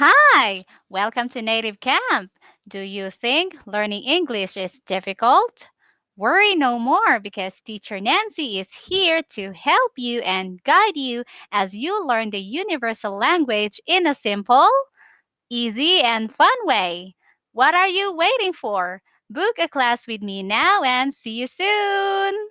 Hi, welcome to Native Camp. Do you think learning English is difficult? Worry no more because Teacher Nancy is here to help you and guide you as you learn the universal language in a simple, easy, and fun way. What are you waiting for? Book a class with me now and see you soon!